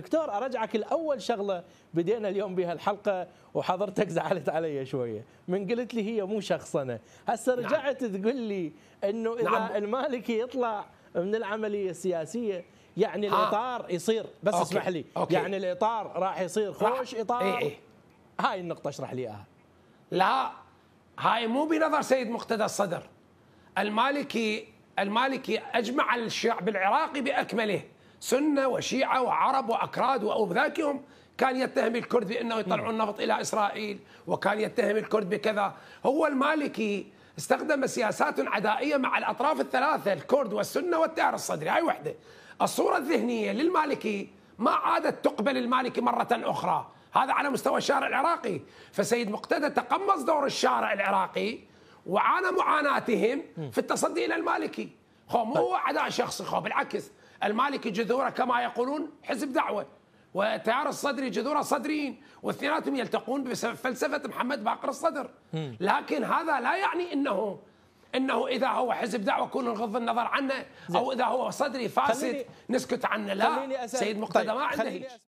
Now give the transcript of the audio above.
دكتور أرجعك الأول شغلة بدينا اليوم بها الحلقة وحضرتك زعلت علي شوية من قلت لي هي مو شخصنة هسه نعم. رجعت تقول لي إنه إذا نعم. المالكي يطلع من العملية السياسية يعني الإطار يصير بس okay. اسمح لي okay. يعني الإطار راح يصير خوش راح. إطار إيه إيه. هاي النقطة اشرح لي إياها لا هاي مو بنظر سيد مقتدى الصدر المالكي المالكي أجمع الشعب العراقي بأكمله سنة وشيعة وعرب وأكراد وذاكهم كان يتهم الكرد بأنه يطلعون النفط إلى إسرائيل وكان يتهم الكرد بكذا. هو المالكي استخدم سياسات عدائية مع الأطراف الثلاثة الكرد والسنة والتيار الصدري هاي وحدة. الصورة الذهنية للمالكي ما عادت تقبل المالكي مرة أخرى. هذا على مستوى الشارع العراقي. فسيد مقتدى تقمص دور الشارع العراقي وعانى معاناتهم في التصدي إلى المالكي. خو مو هو عداء شخصي خو بالعكس. المالكي جذوره كما يقولون حزب دعوة. والتيار الصدري جذوره صدريين واثنيناتهم يلتقون بفلسفه محمد باقر الصدر. لكن هذا لا يعني إنه إنه إذا هو حزب دعوة كون نغض النظر عنه أو إذا هو صدري فاسد نسكت عنه. لا سيد مقتدى طيب، ما عنده هيك. أسأل